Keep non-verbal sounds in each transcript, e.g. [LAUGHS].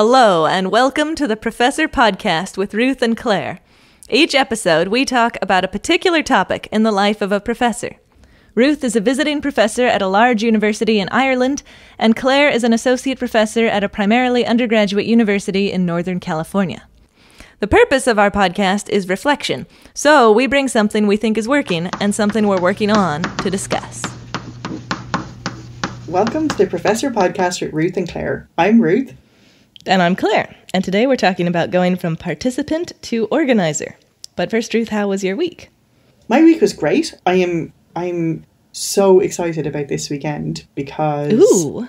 Hello, and welcome to the Professor Podcast with Ruth and Claire. Each episode, we talk about a particular topic in the life of a professor. Ruth is a visiting professor at a large university in Ireland, and Claire is an associate professor at a primarily undergraduate university in Northern California. The purpose of our podcast is reflection, so we bring something we think is working and something we're working on to discuss. Welcome to the Professor Podcast with Ruth and Claire. I'm Ruth. And I'm Claire, and today we're talking about going from participant to organizer. But first, Ruth, how was your week? My week was great. I am I'm so excited about this weekend because Ooh.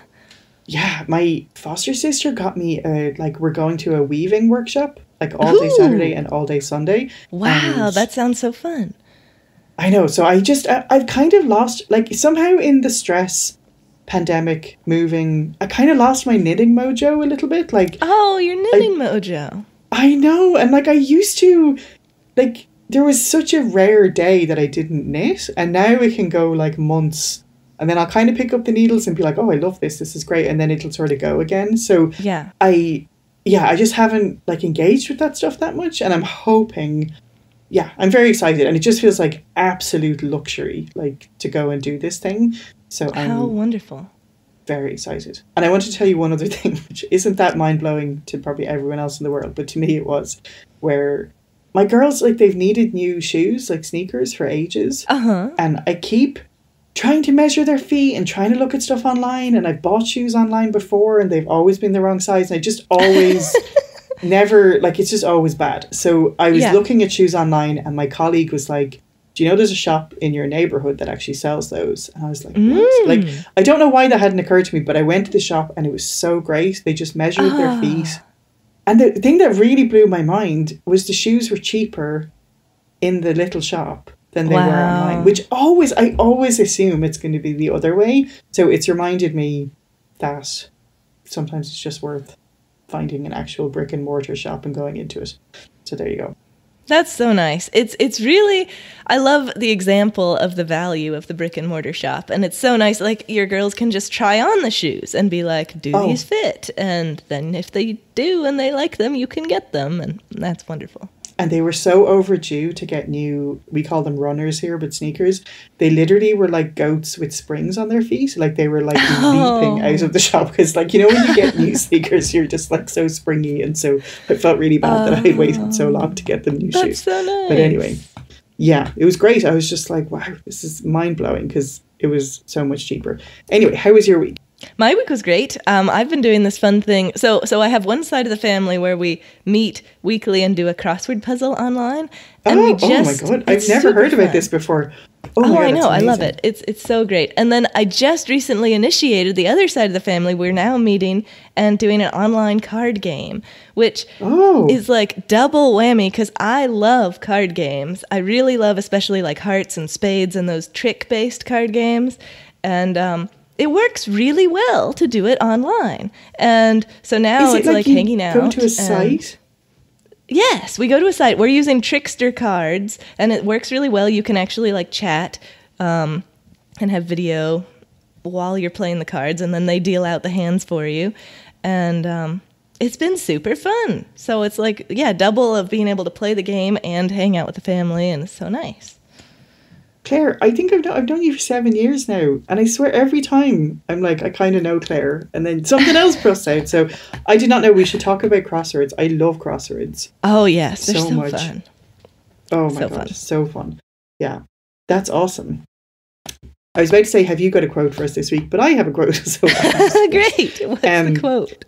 yeah, my foster sister got me a like we're going to a weaving workshop like all day Saturday and all day Sunday. Wow, that sounds so fun. I know. So I just I, I've kind of lost like somehow in the stress pandemic moving I kind of lost my knitting mojo a little bit like Oh, your knitting mojo. I know, and like I used to, like there was such a rare day that I didn't knit, and now it can go like months, and then I'll kind of pick up the needles and be like, oh, I love this, this is great, and then it'll sort of go again. So Yeah. I, yeah, I just haven't like engaged with that stuff that much, and I'm hoping. Yeah, I'm very excited, and it just feels like absolute luxury, like to go and do this thing. So I'm How wonderful. very excited. And I want to tell you one other [LAUGHS] thing, which isn't that mind blowing to probably everyone else in the world, but to me it was, where my girls like they've needed new shoes, like sneakers, for ages, Uh huh. and I keep trying to measure their feet and trying to look at stuff online. And I've bought shoes online before, and they've always been the wrong size, and I just always. [LAUGHS] Never like it's just always bad. So I was Yeah. looking at shoes online, and my colleague was like, "Do you know there's a shop in your neighborhood that actually sells those?" And I was like, "What?" Like Mm. I don't know why that hadn't occurred to me, but I went to the shop and it was so great. They just measured their Ah. feet. And the thing that really blew my mind was the shoes were cheaper in the little shop than they were online, which always, I always assume it's going to be the other way. So it's reminded me that sometimes it's just worth finding an actual brick and mortar shop and going into it. So there you go. That's so nice. It's it's really I love the example of the value of the brick and mortar shop and it's so nice like your girls can just try on the shoes and be like do Oh. these fit and then if they do and they like them you can get them and that's wonderful. And they were so overdue to get new we call them runners here but sneakers. They literally were like goats with springs on their feet. Like they were like oh. leaping out of the shop. Because like you know when you get new [LAUGHS] sneakers you're just like so springy and so i felt really bad that i oh. waited so long to get them new That's shoes. so nice. but anyway yeah it was great. I was just like wow this is mind-blowing because it was so much cheaper. Anyway how was your week My week was great. Um, I've been doing this fun thing. So, so I have one side of the family where we meet weekly and do a crossword puzzle online. And oh, we oh my god i've never heard about fun. this before oh, Oh, God, I know. I love it. It's it's so great. And then I just recently initiated the other side of the family. We're now meeting and doing an online card game, which oh is like double whammy because I love card games. I really love, especially like hearts and spades and those trick based card games. And um, it works really well to do it online. And so now is it's it like, you hanging out. go to a site Yes, we go to a site. We're using Trickster cards, and it works really well. You can actually like chat um, and have video while you're playing the cards, and then they deal out the hands for you. And um, it's been super fun. So it's like, yeah, double of being able to play the game and hang out with the family, and it's so nice. Claire, I think I've known, I've known you for seven years now, and I swear every time I'm like, I kind of know Claire, and then something else busts out. So I did not know we should talk about crosswords. I love crosswords. Oh yes, So so, much. fun. Oh my So god, fun. so fun! Yeah, that's awesome. I was about to say, have you got a quote for us this week? But I have a quote. [LAUGHS] So, [LAUGHS] Great. What's Um, the quote?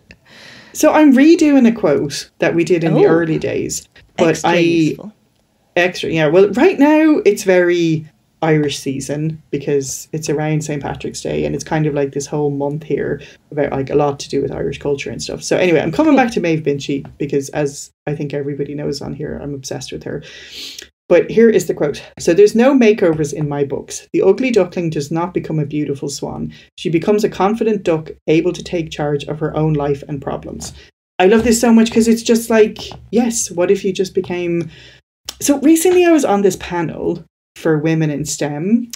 so I'm redoing a quote that we did in the Oh. early days, but Extra I useful. extra yeah. Well, right now it's very Irish season because it's around St. Patrick's Day and it's kind of like this whole month here about like a lot to do with Irish culture and stuff. So anyway, I'm coming back to Maeve Binchy because as I think everybody knows on here, I'm obsessed with her. But here is the quote. So there's no makeovers in my books. The ugly duckling does not become a beautiful swan. She becomes a confident duck able to take charge of her own life and problems. I love this so much because it's just like, yes, what if you just became so recently I was on this panel for women in STEM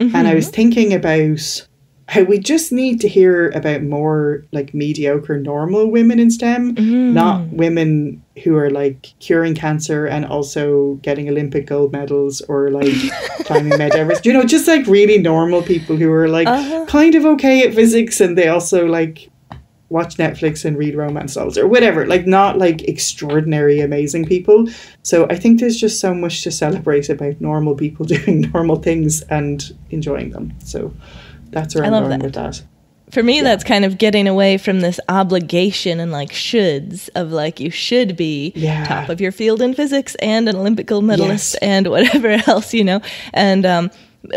and I was thinking about how we just need to hear about more like mediocre normal women in STEM, not women who are like curing cancer and also getting Olympic gold medals or like [LAUGHS] climbing Mount Everest. You know, just like really normal people who are like Uh-huh. kind of okay at physics and they also like watch Netflix and read romance novels or whatever. Like not like extraordinary, amazing people. So I think there's just so much to celebrate about normal people [LAUGHS] doing normal things and enjoying them. So that's where I'm going that. with that. For me, that's kind of getting away from this obligation and like shoulds of like you should be Yeah. top of your field in physics and an Olympic gold medalist Yes. and [LAUGHS] whatever else, you know. And um,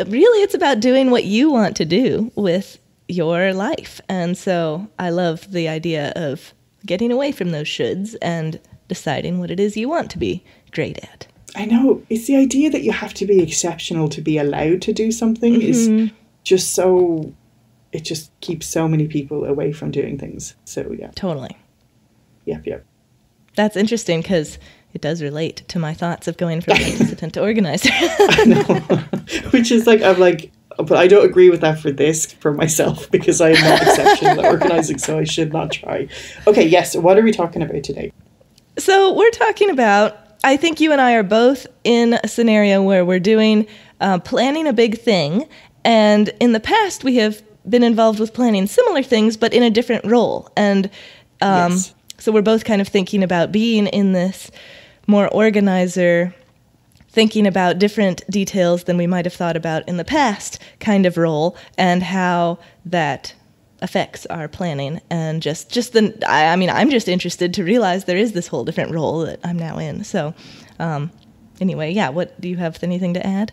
really, it's about doing what you want to do with your life. And so I love the idea of getting away from those shoulds and deciding what it is you want to be great at. I know it's the idea that you have to be exceptional to be allowed to do something is mm-hmm. just so it just keeps so many people away from doing things. So yeah, Totally. yep, yep. That's interesting because it does relate to my thoughts of going from [LAUGHS] participant to organizer. [LAUGHS] [LAUGHS] Which is like I'm like, but I don't agree with that for this for myself [LAUGHS] because I am not exceptional at organizing, so I should not try. Okay, yes. What are we talking about today? So we're talking about. I think you and I are both in a scenario where we're doing uh, planning a big thing, and in the past we have been involved with planning similar things, but in a different role. And um, Yes. so we're both kind of thinking about being in this more organizer, thinking about different details than we might have thought about in the past kind of role, and how that affects our planning and just just the I, I mean i'm just interested to realize there is this whole different role that i'm now in so um anyway yeah what do you have anything to add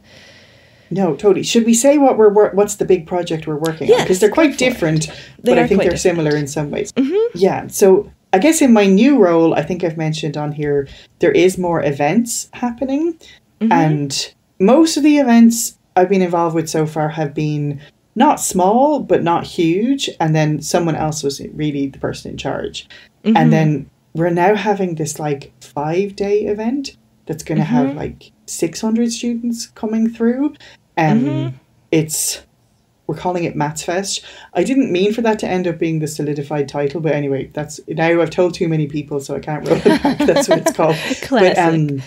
No, totally. Should we say what we're wor- what's the big project we're working on? Yes, Because they're quite different, They but I think they're similar in some ways. Mm-hmm. Yeah. So I guess in my new role, I think I've mentioned on here there is more events happening, Mm-hmm. and most of the events I've been involved with so far have been not small but not huge, and then someone else was really the person in charge, Mm-hmm. and then we're now having this like five day event that's going to Mm-hmm. have like 600 students coming through um Mm-hmm. it's we're calling it Maths Fest. I didn't mean for that to end up being the solidified title, but anyway, that's now I've told too many people, so I can't back. [LAUGHS] That's what it's called. Classic. But um,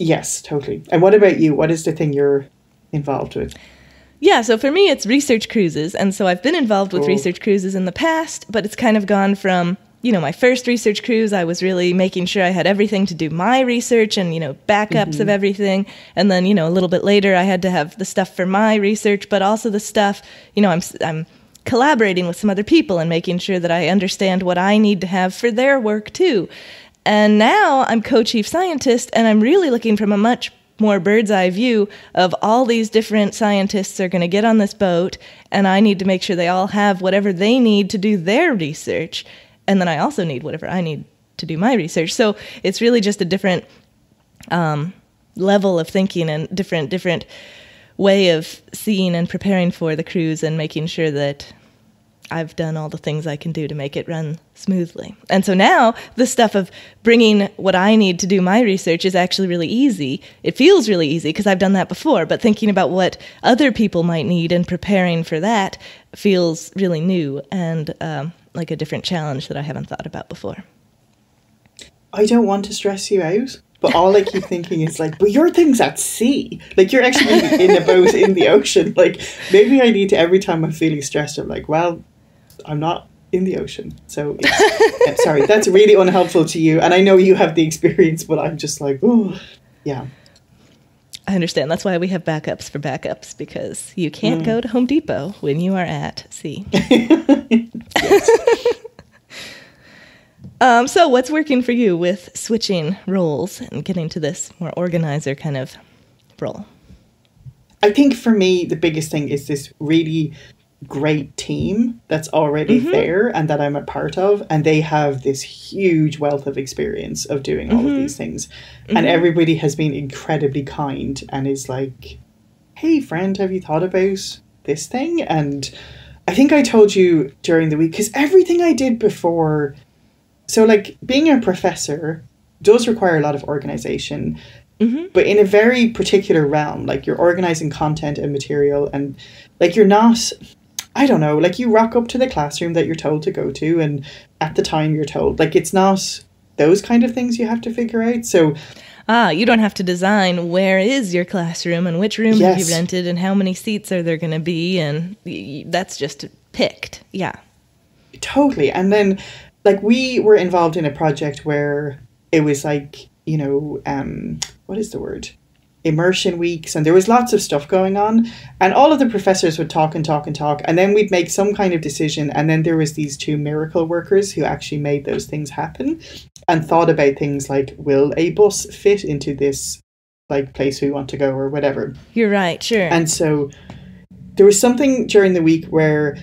yes, totally. And what about you? What is the thing you're involved with? Yeah, so for me, it's research cruises. And so I've been involved with Cool. research cruises in the past, but it's kind of gone from, you know, my first research cruise, I was really making sure I had everything to do my research and, you know, backups of mm-hmm. everything. And then, you know, a little bit later, I had to have the stuff for my research, but also the stuff, you know, I'm, I'm collaborating with some other people and making sure that I understand what I need to have for their work too. And now I'm co chief scientist, and I'm really looking from a much more bird's eye view of all these different scientists are going to get on this boat, and I need to make sure they all have whatever they need to do their research. And then I also need whatever I need to do my research. So it's really just a different um, level of thinking and different different way of seeing and preparing for the cruise and making sure that I've done all the things I can do to make it run smoothly. And so now the stuff of bringing what I need to do my research is actually really easy. It feels really easy because I've done that before, but thinking about what other people might need and preparing for that feels really new and um, like a different challenge that I haven't thought about before. I don't want to stress you out, but all I keep thinking is like, but your thing's at sea. Like you're actually in a boat in the ocean. Like maybe I need to every time I'm feeling stressed, I'm like, well, I'm not in the ocean. So I'm sorry, that's really unhelpful to you. And I know you have the experience, but I'm just like, oh, yeah. I understand. That's why we have backups for backups because you can't go to Home Depot when you are at sea. [LAUGHS] [LAUGHS] um, so, what's working for you with switching roles and getting to this more organizer kind of role? I think for me, the biggest thing is this really great team that's already mm-hmm. there and that I'm a part of. And they have this huge wealth of experience of doing all of mm-hmm. these things. And mm-hmm. everybody has been incredibly kind and is like, hey, friend, have you thought about this thing? And I think I told you during the week, because everything I did before, so like being a professor does require a lot of organization but in a very particular realm like you're organizing content and material and like you're not I don't know, like you rock up to the classroom that you're told to go to, and at the time you're told, like it's not those kind of things you have to figure out. So Ah, you don't have to design where is your classroom and which room have you rented and how many seats are there going to be, and that's just picked. Yeah. Totally. And then, like, we were involved in a project where it was like, you know, um, what is the word? Immersion weeks, and there was lots of stuff going on. And all of the professors would talk and talk and talk, and then we'd make some kind of decision. And then there was these two miracle workers who actually made those things happen and thought about things like, will a bus fit into this like place we want to go or whatever. You're right, sure. And so there was something during the week where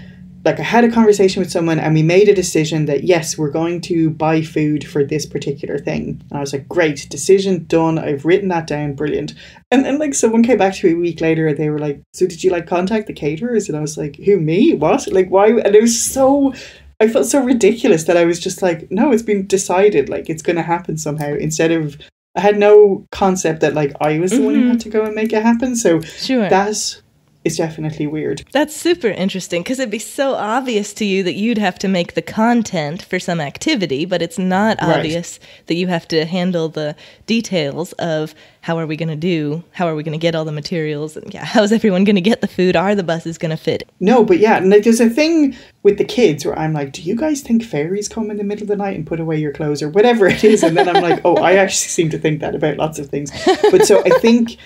like I had a conversation with someone and we made a decision that yes, we're going to buy food for this particular thing. And I was like, great, decision done. I've written that down, brilliant. And then like someone came back to me a week later and they were like, So did you like contact the caterers? And I was like, Who me? What? Like why and it was so I felt so ridiculous that I was just like, No, it's been decided, like it's gonna happen somehow instead of I had no concept that like I was the one who had mm-hmm. to go and make it happen. So sure. that is definitely weird. That's super interesting because it'd be so obvious to you that you'd have to make the content for some activity, but it's not Right. obvious that you have to handle the details of how are we going to do, how are we going to get all the materials, and yeah, how's everyone going to get the food? Are the buses going to fit? No, but yeah, and like there's a thing with the kids where I'm like, do you guys think fairies come in the middle of the night and put away your clothes or whatever it is? And then I'm like, oh, I actually seem to think that about lots of things. [LAUGHS] But so I think,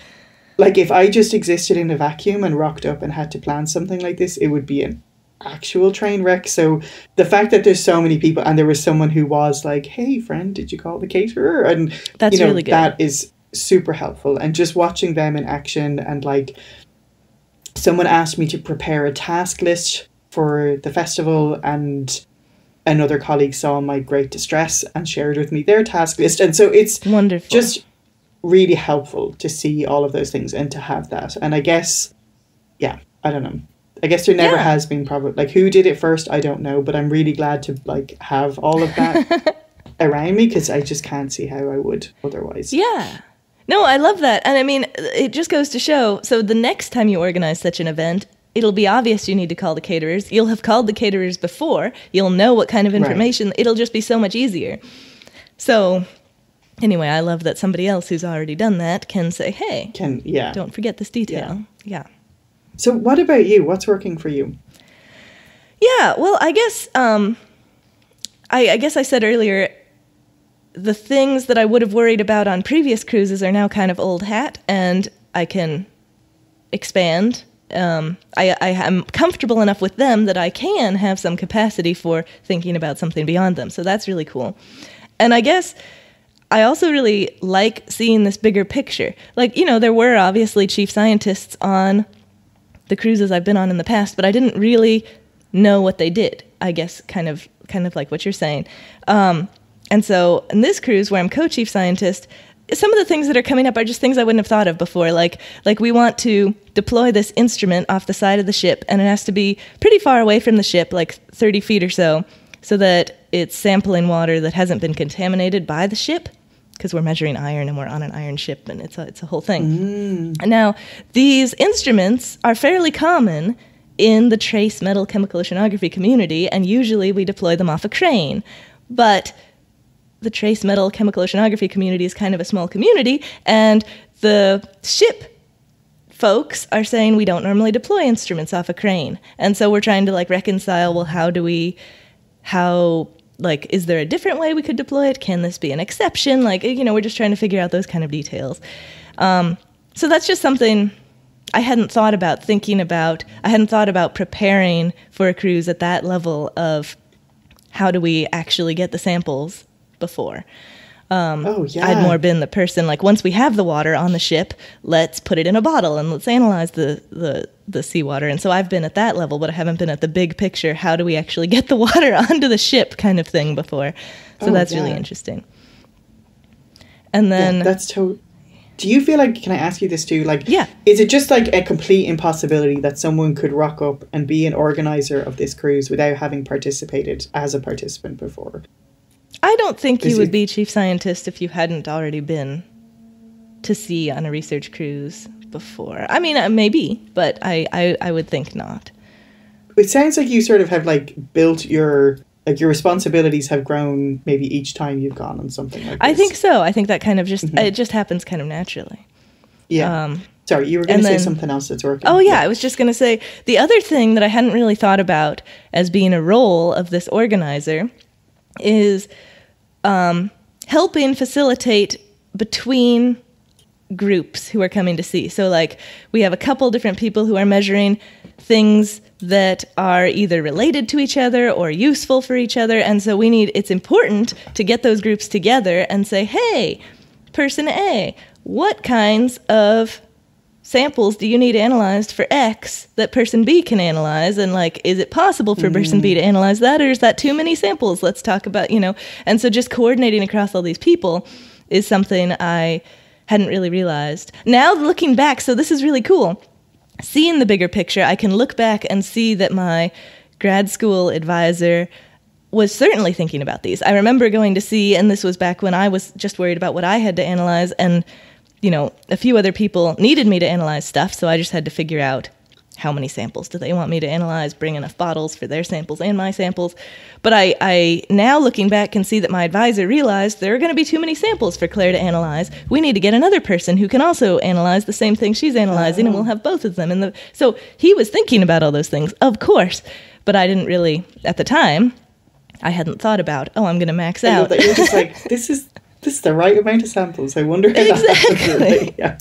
like, if I just existed in a vacuum and rocked up and had to plan something like this, it would be an actual train wreck. So the fact that there's so many people and there was someone who was like, hey, friend, did you call the caterer? And That's you know, really good. That is super helpful. And just watching them in action and like someone asked me to prepare a task list for the festival and another colleague saw my great distress and shared with me their task list and so it's Wonderful. just really helpful to see all of those things and to have that and i guess yeah i don't know i guess there never Yeah. has been probably like who did it first i don't know but i'm really glad to like have all of that [LAUGHS] around me because i just can't see how i would otherwise Yeah. No, I love that. And I mean, it just goes to show so the next time you organize such an event, it'll be obvious you need to call the caterers. You'll have called the caterers before. You'll know what kind of Right. information. It'll just be so much easier. So, anyway, I love that somebody else who's already done that can say, hey, can yeah don't forget this detail. Yeah. so what about you what's working for you Yeah, well, I guess um, I, I guess I said earlier the things that I would have worried about on previous cruises are now kind of old hat, and I can expand. Um, I, I am comfortable enough with them that I can have some capacity for thinking about something beyond them. So that's really cool. And I guess I also really like seeing this bigger picture. Like, you know, there were obviously chief scientists on the cruises I've been on in the past, but I didn't really know what they did. I guess kind of kind of like what you're saying. Um, and so in this cruise where I'm co-chief scientist, some of the things that are coming up are just things I wouldn't have thought of before. Like like we want to deploy this instrument off the side of the ship, and it has to be pretty far away from the ship, like 30 feet or so, so that it's sampling water that hasn't been contaminated by the ship. Because we're measuring iron and we're on an iron ship, and it's a, it's a whole thing. And Now, these instruments are fairly common in the trace metal chemical oceanography community, and usually we deploy them off a crane. But the trace metal chemical oceanography community is kind of a small community, and the ship folks are saying we don't normally deploy instruments off a crane. And so we're trying to like reconcile well, how do we, how, like, is there a different way we could deploy it? Can this be an exception? Like, you know, we're just trying to figure out those kind of details. Um, so that's just something I hadn't thought about thinking about. I hadn't thought about preparing for a cruise at that level of how do we actually get the samples before. Um, oh yeah I'd more been the person like once we have the water on the ship, let's put it in a bottle and let's analyze the the the seawater. And so I've been at that level, but I haven't been at the big picture. How do we actually get the [LAUGHS] water onto the ship kind of thing before? So Oh, that's really interesting. And then yeah, that's to do you feel like can i ask you this too like Yeah. is it just like a complete impossibility that someone could rock up and be an organizer of this cruise without having participated as a participant before I don't think Is you would it- be chief scientist if you hadn't already been to sea on a research cruise before. I mean, uh, maybe, but I, I, I would think not. it sounds like you sort of have like built your like your responsibilities have grown maybe each time you've gone on something like this. I think so. I think that kind of just Mm-hmm. it just happens kind of naturally. Yeah. Um, Sorry, you were going to say something else that's working. Oh yeah, I was just gonna say the other thing that I hadn't really thought about as being a role of this organizer is um, helping facilitate between groups who are coming to sea. So like we have a couple different people who are measuring things that are either related to each other or useful for each other and so we need it's important to get those groups together and say, "Hey, person A, what kinds of samples do you need analyzed for X that person B can analyze? And like, is it possible for person B mm. to analyze that, or is that too many samples? Let's talk about, you know. And so just coordinating across all these people is something I hadn't really realized. Now looking back, so this is really cool. Seeing the bigger picture, I can look back and see that my grad school advisor was certainly thinking about these. I remember going to sea, and this was back when I was just worried about what I had to analyze, and you know, a few other people needed me to analyze stuff, so I just had to figure out how many samples do they want me to analyze, bring enough bottles for their samples and my samples. But I, I now looking back can see that my advisor realized there are going to be too many samples for Claire to analyze. We need to get another person who can also analyze the same thing she's analyzing, and we'll have both of them. And the so he was thinking about all those things, of course, but I didn't really at the time. I hadn't thought about. Oh, I'm going to max out. just [LAUGHS] like this is this is the right amount of samples. I wonder how happened. Exactly. [LAUGHS] yeah.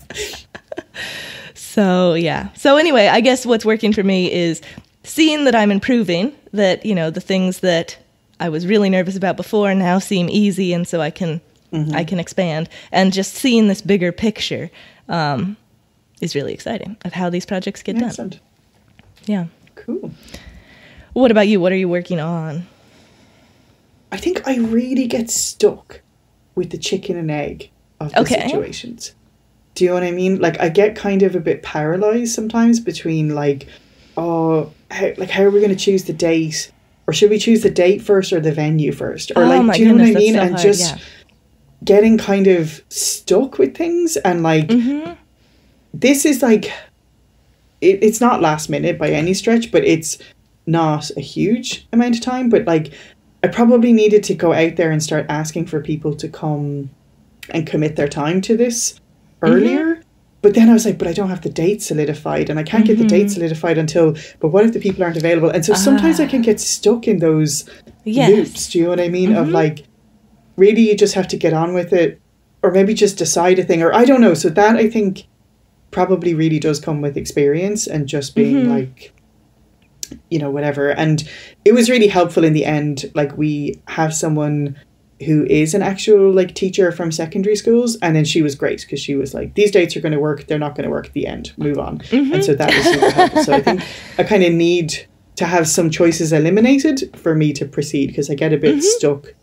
So yeah. So anyway, I guess what's working for me is seeing that I'm improving, that, you know, the things that I was really nervous about before now seem easy and so I can I can expand. And just seeing this bigger picture um, is really exciting of how these projects get done. Yeah. Cool. What about you? What are you working on? I think I really get stuck with the chicken and egg of the Okay. situations. Do you know what I mean? Like I get kind of a bit paralyzed sometimes between like, oh, how, like how are we going to choose the date, or should we choose the date first or the venue first, or Oh like, do you know what I mean? so and hard, just yeah. getting kind of stuck with things and like Mm-hmm. this is like it, it's not last minute by any stretch but it's not a huge amount of time but like i probably needed to go out there and start asking for people to come and commit their time to this mm-hmm. earlier. But then i was like but i don't have the date solidified and i can't get the date mm-hmm. solidified until but what if the people aren't available? And so sometimes i ah. can get stuck in those Yes. loops do you know what i mean of mm-hmm. like really you just have to get on with it or maybe just decide a thing or i don't know. So that i think probably really does come with experience and just being like you know whatever. And it was really helpful in the end. Like we have someone who is an actual like teacher from secondary schools and then she was great because she was like these dates are going to work. They're not going to work. At the end. Move on. Mm-hmm. And so that was super helpful. So i think i kind of need to have some choices eliminated for me to proceed because i get a bit mm-hmm. stuck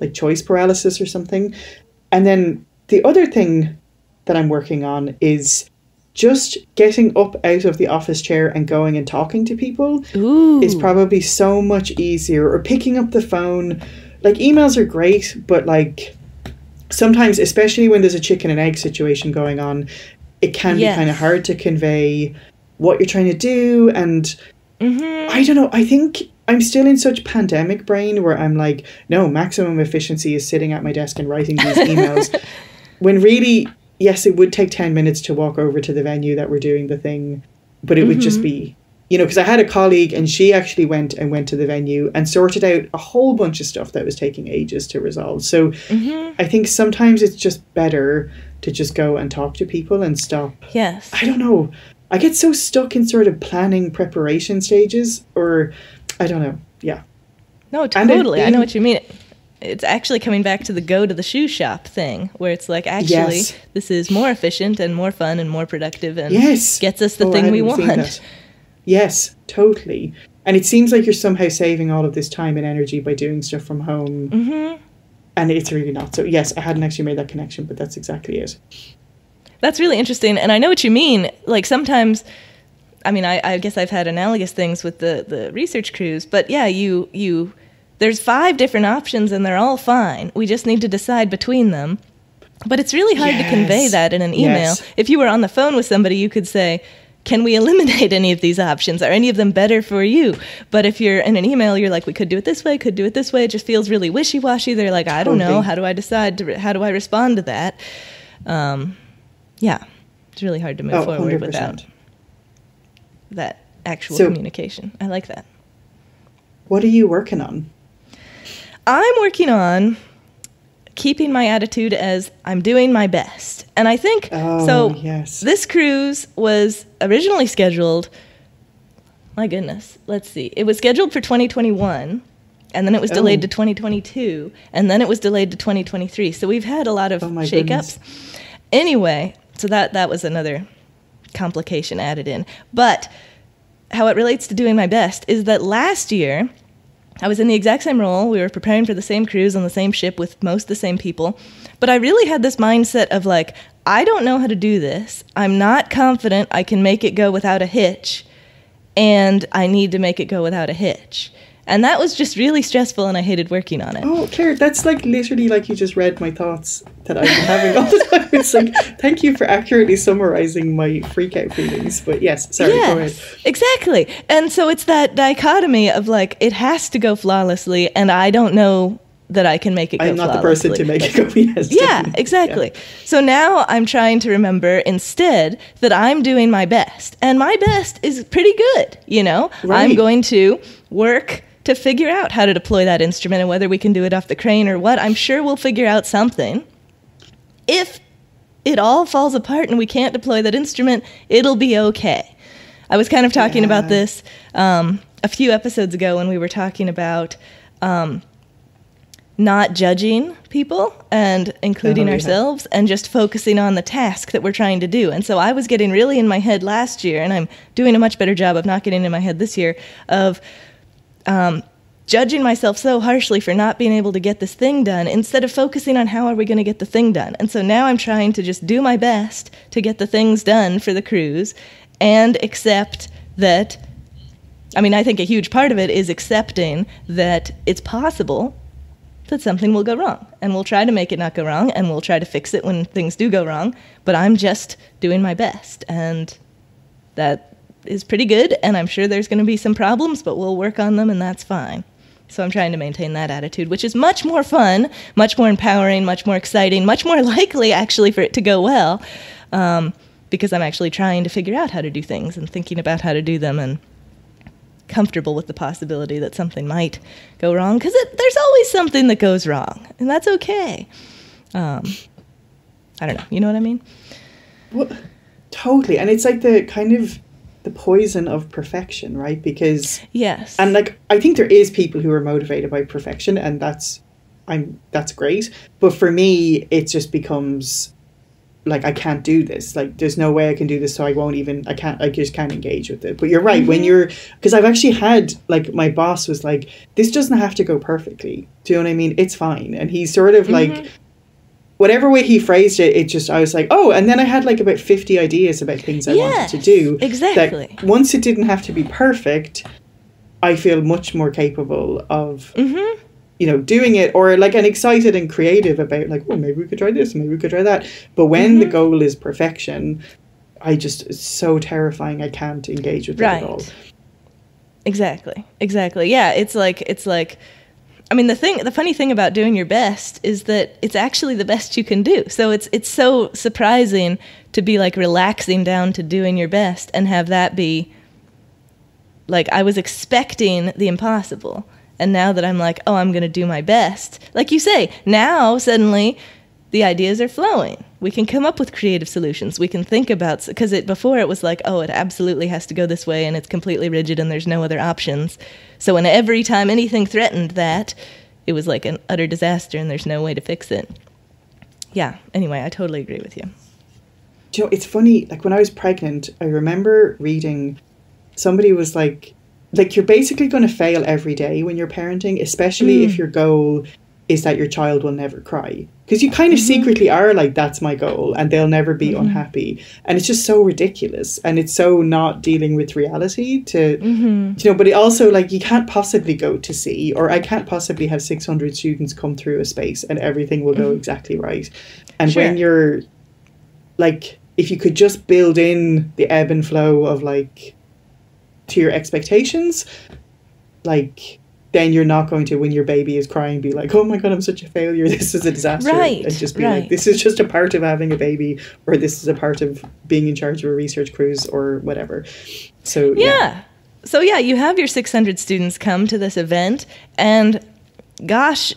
like choice paralysis or something. And then the other thing that i'm working on is just getting up out of the office chair and going and talking to people Ooh. is probably so much easier or picking up the phone like emails are great but like sometimes especially when there's a chicken and egg situation going on it can Yes. be kind of hard to convey what you're trying to do and Mm-hmm. i don't know i think i'm still in such pandemic brain where i'm like no maximum efficiency is sitting at my desk and writing these [LAUGHS] emails when really yes it would take 10 minutes to walk over to the venue that we're doing the thing but it would just mm-hmm. be you know because i had a colleague and she actually went and went to the venue and sorted out a whole bunch of stuff that was taking ages to resolve. So mm-hmm. i think sometimes it's just better to just go and talk to people and stop. Yes. i don't know. I get so stuck in sort of planning preparation stages or i don't know. Yeah. No, And it totally. I know what you mean. It's actually coming back to the go to the shoe shop thing, where it's like, actually, Yes. this is more efficient and more fun and more productive and yes gets us the Oh, thing we want. Yes, totally. And it seems like you're somehow saving all of this time and energy by doing stuff from home. hmm And it's really not. So, yes, I hadn't actually made that connection, but that's exactly it. That's really interesting. And I know what you mean. Like sometimes, I mean, I, I guess I've had analogous things with the, the research crews, but yeah, you, you, there's five different options and they're all fine. We just need to decide between them. But it's really hard to convey that in an email. Yes. If you were on the phone with somebody, you could say, can we eliminate any of these options? Are any of them better for you? But if you're in an email, you're like, we could do it this way, could do it this way. It just feels really wishy washy. They're like, I don't know. How do I decide? To, how do I respond to that? Um, yeah, it's really hard to move Oh, forward 100%. without that actual So- communication. I like that. What are you working on? I'm working on keeping my attitude as I'm doing my best. And I think Oh, so yes. this cruise was originally scheduled my goodness, let's see. It was scheduled for 2021 and then it was delayed Oh. to 2022 and then it was delayed to 2023. So we've had a lot of Oh shakeups. Anyway, so that that was another complication added in. But how it relates to doing my best is that last year I was in the exact same role. We were preparing for the same cruise on the same ship with most the same people. But I really had this mindset of like, I don't know how to do this. I'm not confident I can make it go without a hitch. And I need to make it go without a hitch. And that was just really stressful and I hated working on it. Oh, Claire, that's like literally like you just read my thoughts that I've been having all the [LAUGHS] time. It's like, thank you for accurately summarizing my freak out feelings. But yes, sorry, go ahead. Exactly. And so it's that dichotomy of like, it has to go flawlessly, and I don't know that I can make it go I'm not the person to make it go. [LAUGHS] Yes, Yeah, definitely. exactly. So now I'm trying to remember instead that I'm doing my best. And my best is pretty good, you know? I'm going to work to figure out how to deploy that instrument and whether we can do it off the crane or what. I'm sure we'll figure out something. If it all falls apart and we can't deploy that instrument, it'll be okay. I was kind of talking about this um, a few episodes ago when we were talking about um, not judging people and including Oh, yeah. ourselves and just focusing on the task that we're trying to do. And so I was getting really in my head last year, and I'm doing a much better job of not getting in my head this year of um, judging myself so harshly for not being able to get this thing done instead of focusing on how are we going to get the thing done. And so now I'm trying to just do my best to get the things done for the cruise and accept that I mean, I think a huge part of it is accepting that it's possible that something will go wrong. And we'll try to make it not go wrong and we'll try to fix it when things do go wrong. But I'm just doing my best. And that is pretty good. And I'm sure there's going to be some problems, but we'll work on them and that's fine. So I'm trying to maintain that attitude, which is much more fun, much more empowering, much more exciting, much more [LAUGHS] likely actually for it to go well. Um, because I'm actually trying to figure out how to do things and thinking about how to do them and comfortable with the possibility that something might go wrong because there's always something that goes wrong and that's okay um, i don't know you know what i mean Well, totally. And it's like the kind of the poison of perfection, right? Because yes and like I think there is people who are motivated by perfection and that's I'm that's great. But for me it just becomes like I can't do this. Like there's no way I can do this so I won't even I can't I just can't engage with it. But you're right, when mm-hmm. you're because I've actually had like my boss was like, This doesn't have to go perfectly. Do you know what I mean? It's fine. And he's sort of like mm-hmm. Whatever way he phrased it, it just I was like, oh, and then I had like about fifty ideas about things I wanted to do. exactly. Once it didn't have to be perfect, I feel much more capable of mm-hmm. you know doing it or like and excited and creative about like, oh, maybe we could try this, maybe we could try that. But when Mm-hmm. the goal is perfection, I just it's so terrifying. I can't engage with it at all. exactly exactly yeah it's like it's like i mean the thing the funny thing about doing your best is that it's actually the best you can do so it's it's so surprising to be like relaxing down to doing your best and have that be like I was expecting the impossible. And now that I'm like, oh, I'm going to do my best. Like you say, now suddenly the ideas are flowing. We can come up with creative solutions. We can think about because it before it was like, oh, it absolutely has to go this way and it's completely rigid and there's no other options. So when every time anything threatened that, it was like an utter disaster and there's no way to fix it. Yeah, anyway, I totally agree with you. You know, it's funny, like when I was pregnant, I remember reading somebody was like, like you're basically going to fail every day when you're parenting, especially if mm. your goal is that your child will never cry. Because you kind of mm-hmm. secretly are like, that's my goal, and they'll never be mm-hmm. unhappy. And it's just so ridiculous. And it's so not dealing with reality to, mm-hmm. you know, but it also, like, you can't possibly go to sea, or I can't possibly have 600 students come through a space and everything will go exactly right. And Sure. when you're like if you could just build in the ebb and flow of like to your expectations, like then you're not going to when your baby is crying be like, oh my god, I'm such a failure. This is a disaster, Right, and just be right. like, this is just a part of having a baby, or this is a part of being in charge of a research cruise, or whatever. So yeah, Yeah. So yeah, you have your 600 students come to this event, and gosh,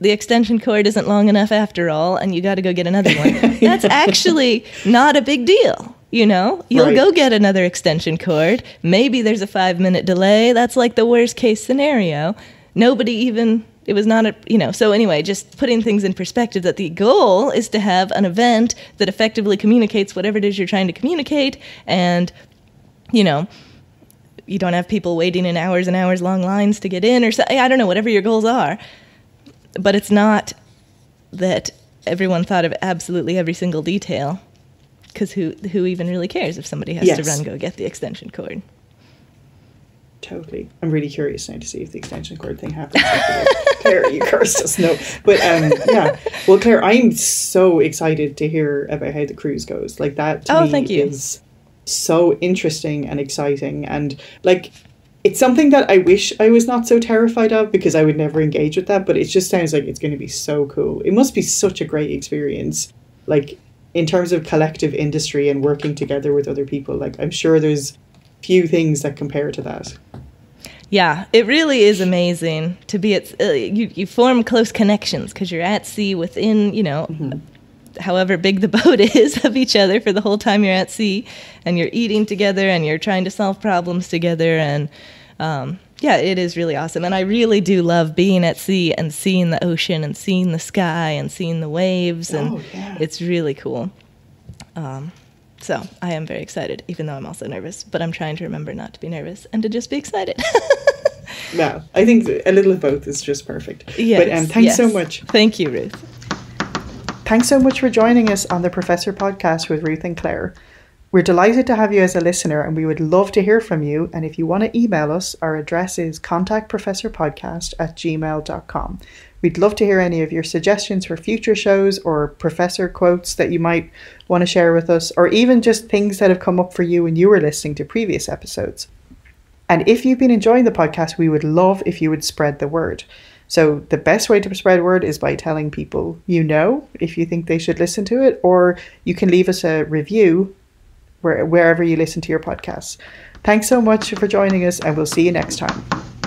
the extension cord isn't long enough after all, and you got to go get another one. [LAUGHS] That's actually not a big deal. You know, you'll Right. go get another extension cord. Maybe there's a five minute delay. That's like the worst case scenario. Nobody even, it was not a, you know, so anyway, just putting things in perspective that the goal is to have an event that effectively communicates whatever it is you're trying to communicate and, you know, you don't have people waiting in hours and hours long lines to get in or so, I don't know, whatever your goals are. But it's not that everyone thought of absolutely every single detail because who, who even really cares if somebody has to run go get the extension cord? totally. I'm really curious now to see if the extension cord thing happens. [LAUGHS] Claire, you cursed us. No, but um, yeah. Well, Claire, I'm so excited to hear about how the cruise goes. Like that. To Oh, me thank you. Is so interesting and exciting, and like. It's something that I wish I was not so terrified of because I would never engage with that, but it just sounds like it's going to be so cool. It must be such a great experience. Like in terms of collective industry and working together with other people, like I'm sure there's few things that compare to that. Yeah, it really is amazing to be at. Uh, you you form close connections because you're at sea within you know, however big the [LAUGHS] boat is of each other for the whole time you're at sea, and you're eating together and you're trying to solve problems together and. Um, yeah, it is really awesome, and I really do love being at sea and seeing the ocean and seeing the sky and seeing the waves, and Oh, yeah. it's really cool. Um, so I am very excited, even though I'm also nervous. But I'm trying to remember not to be nervous and to just be excited. [LAUGHS] no, I think a little of both is just perfect. Yes, but um, thanks so much. Thank you, Ruth. Thanks so much for joining us on the Professor podcast with Ruth and Claire. We're delighted to have you as a listener and we would love to hear from you. And if you want to email us, our address is contactprofessorpodcast at gmail.com. We'd love to hear any of your suggestions for future shows or professor quotes that you might want to share with us, or even just things that have come up for you when you were listening to previous episodes. And if you've been enjoying the podcast, we would love if you would spread the word. So the best way to spread word is by telling people you know if you think they should listen to it, or you can leave us a review where, wherever you listen to your podcasts. Thanks so much for joining us, and we'll see you next time.